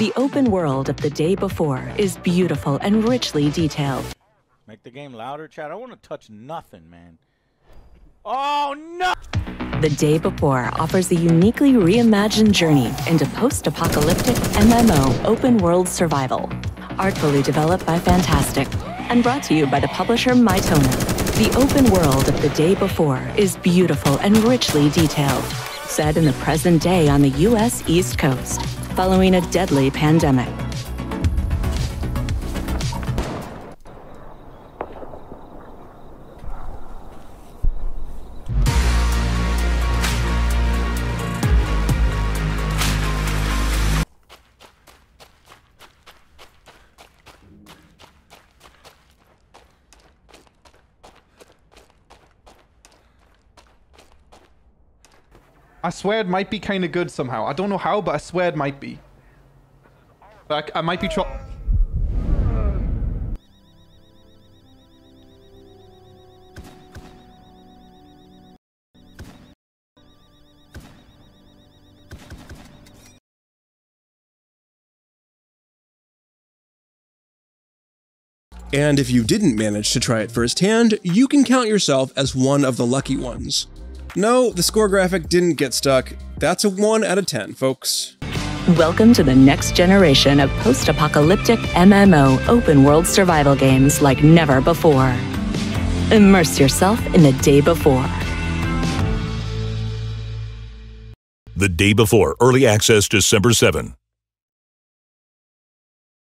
The open world of the day before is beautiful and richly detailed. Make the game louder, Chad. I want to touch nothing, man. Oh, no! The day before offers a uniquely reimagined journey into post apocalyptic MMO open world survival. Artfully developed by Fntastic and brought to you by the publisher Mytona. The open world of the day before is beautiful and richly detailed, set in the present day on the U.S. East Coast, following a deadly pandemic. I swear it might be kind of good somehow. I don't know how, but I swear it might be. But I, I might be trying... And if you didn't manage to try it firsthand, you can count yourself as one of the lucky ones. No, the score graphic didn't get stuck. That's a 1 out of 10, folks. Welcome to the next generation of post apocalyptic MMO open world survival games like never before. Immerse yourself in the day before. The day before, early access December 7.